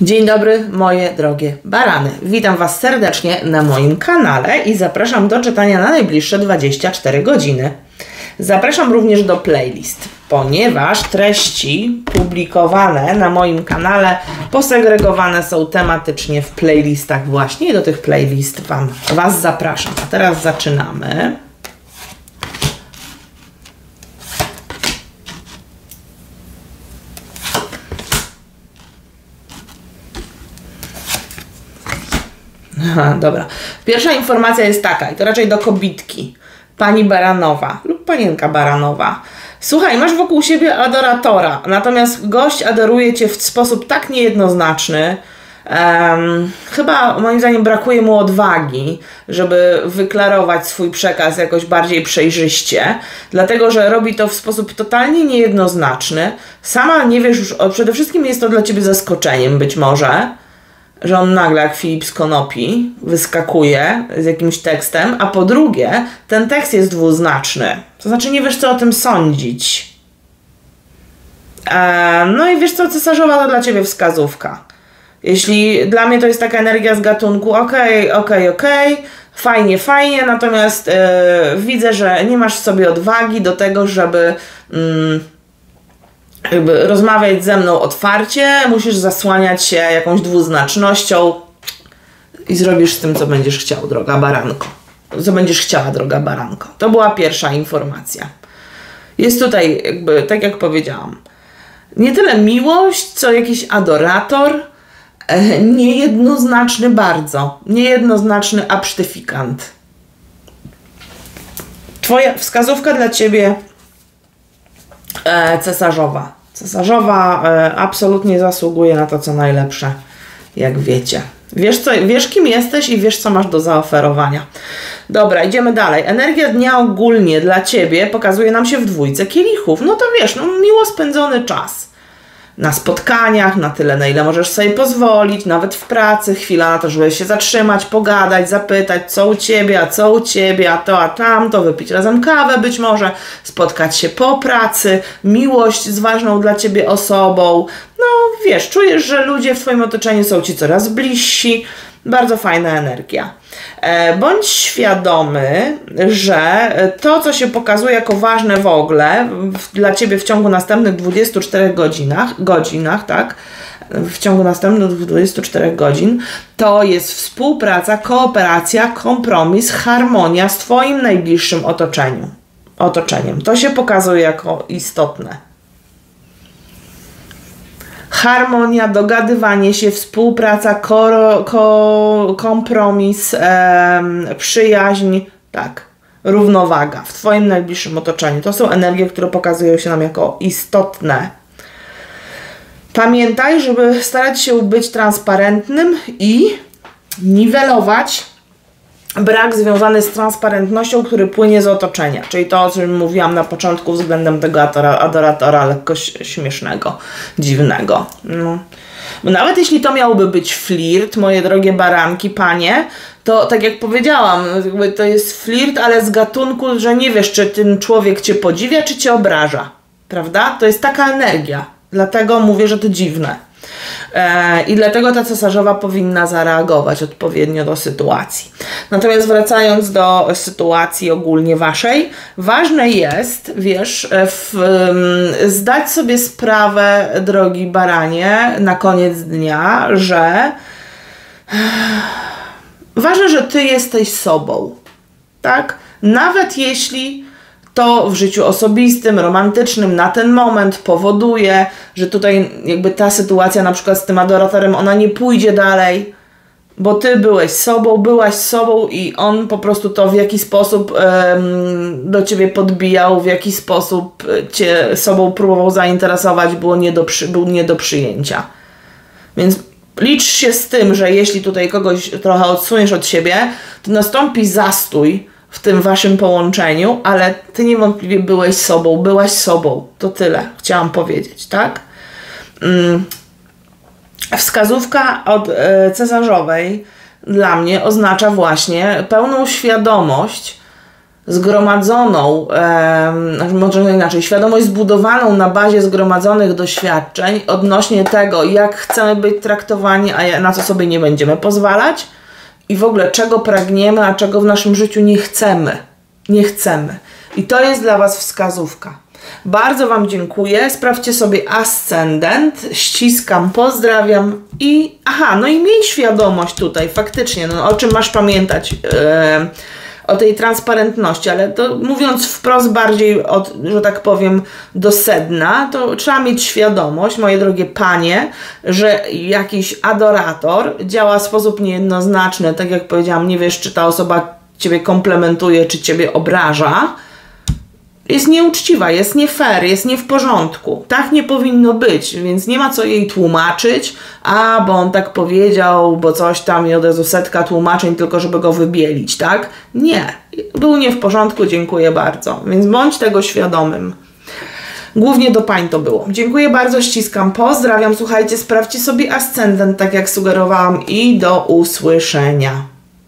Dzień dobry, moje drogie barany. Witam Was serdecznie na moim kanale i zapraszam do czytania na najbliższe 24 godziny. Zapraszam również do playlist, ponieważ treści publikowane na moim kanale posegregowane są tematycznie w playlistach właśnie i do tych playlist wam, Was zapraszam. A teraz zaczynamy. Aha, dobra. Pierwsza informacja jest taka, i to raczej do kobitki. Pani Baranowa lub panienka Baranowa. Słuchaj, masz wokół siebie adoratora, natomiast gość adoruje cię w sposób tak niejednoznaczny. Um, chyba moim zdaniem brakuje mu odwagi, żeby wyklarować swój przekaz jakoś bardziej przejrzyście, dlatego że robi to w sposób totalnie niejednoznaczny. Sama nie wiesz już, przede wszystkim jest to dla ciebie zaskoczeniem być może że on nagle jak Filip z Konopi wyskakuje z jakimś tekstem, a po drugie, ten tekst jest dwuznaczny. To znaczy nie wiesz, co o tym sądzić. Eee, no i wiesz co, cesarzowa to dla ciebie wskazówka. Jeśli dla mnie to jest taka energia z gatunku okej, okay, okej, okay, okej, okay, fajnie, fajnie, natomiast e, widzę, że nie masz w sobie odwagi do tego, żeby... Mm, jakby rozmawiać ze mną otwarcie, musisz zasłaniać się jakąś dwuznacznością i zrobisz z tym, co będziesz chciał, droga baranko. Co będziesz chciała, droga baranko. To była pierwsza informacja. Jest tutaj, jakby, tak jak powiedziałam, nie tyle miłość, co jakiś adorator, e, niejednoznaczny bardzo, niejednoznaczny absztyfikant. Twoja wskazówka dla ciebie cesarzowa. Cesarzowa e, absolutnie zasługuje na to, co najlepsze, jak wiecie. Wiesz, co, wiesz, kim jesteś i wiesz, co masz do zaoferowania. Dobra, idziemy dalej. Energia dnia ogólnie dla ciebie pokazuje nam się w dwójce kielichów. No to wiesz, no miło spędzony czas na spotkaniach, na tyle, na ile możesz sobie pozwolić, nawet w pracy, chwila na to, żeby się zatrzymać, pogadać, zapytać, co u ciebie, a co u ciebie, a to, a tamto, wypić razem kawę być może, spotkać się po pracy, miłość z ważną dla ciebie osobą. No wiesz, czujesz, że ludzie w twoim otoczeniu są ci coraz bliżsi, bardzo fajna energia. E, bądź świadomy, że to, co się pokazuje jako ważne w ogóle dla Ciebie w ciągu następnych 24 godzinach, godzinach, tak? W ciągu następnych 24 godzin, to jest współpraca, kooperacja, kompromis, harmonia z Twoim najbliższym otoczeniu, otoczeniem. To się pokazuje jako istotne harmonia, dogadywanie się, współpraca, koro, ko, kompromis, em, przyjaźń, tak, równowaga w Twoim najbliższym otoczeniu. To są energie, które pokazują się nam jako istotne. Pamiętaj, żeby starać się być transparentnym i niwelować brak związany z transparentnością, który płynie z otoczenia, czyli to, o czym mówiłam na początku względem tego adoratora lekko śmiesznego, dziwnego. No. Nawet jeśli to miałby być flirt, moje drogie baranki, panie, to tak jak powiedziałam, to jest flirt, ale z gatunku, że nie wiesz, czy ten człowiek cię podziwia, czy cię obraża. Prawda? To jest taka energia. Dlatego mówię, że to dziwne. E, I dlatego ta cesarzowa powinna zareagować odpowiednio do sytuacji. Natomiast wracając do sytuacji ogólnie waszej, ważne jest, wiesz, w, zdać sobie sprawę, drogi baranie, na koniec dnia, że ważne, że ty jesteś sobą. Tak? Nawet jeśli to w życiu osobistym, romantycznym na ten moment powoduje, że tutaj jakby ta sytuacja na przykład z tym adoratorem, ona nie pójdzie dalej, bo ty byłeś sobą, byłaś sobą i on po prostu to w jakiś sposób um, do ciebie podbijał, w jaki sposób cię sobą próbował zainteresować, było nie do, był nie do przyjęcia. Więc licz się z tym, że jeśli tutaj kogoś trochę odsuniesz od siebie, to nastąpi zastój, w tym waszym połączeniu, ale ty niewątpliwie byłeś sobą, byłaś sobą. To tyle chciałam powiedzieć, tak? Mm. Wskazówka od e, cesarzowej dla mnie oznacza właśnie pełną świadomość zgromadzoną, e, może inaczej, świadomość zbudowaną na bazie zgromadzonych doświadczeń odnośnie tego, jak chcemy być traktowani, a na co sobie nie będziemy pozwalać i w ogóle czego pragniemy, a czego w naszym życiu nie chcemy. Nie chcemy. I to jest dla Was wskazówka. Bardzo Wam dziękuję. Sprawdźcie sobie ascendent. Ściskam, pozdrawiam i aha, no i miej świadomość tutaj, faktycznie, no, o czym masz pamiętać. Yy, o tej transparentności, ale to mówiąc wprost bardziej, od, że tak powiem, do sedna, to trzeba mieć świadomość, moje drogie panie, że jakiś adorator działa w sposób niejednoznaczny, tak jak powiedziałam, nie wiesz, czy ta osoba ciebie komplementuje, czy ciebie obraża jest nieuczciwa, jest nie fair, jest nie w porządku. Tak nie powinno być, więc nie ma co jej tłumaczyć, a bo on tak powiedział, bo coś tam i od razu setka tłumaczeń, tylko żeby go wybielić, tak? Nie. Był nie w porządku, dziękuję bardzo. Więc bądź tego świadomym. Głównie do pań to było. Dziękuję bardzo, ściskam, pozdrawiam. Słuchajcie, sprawdźcie sobie ascendent, tak jak sugerowałam, i do usłyszenia.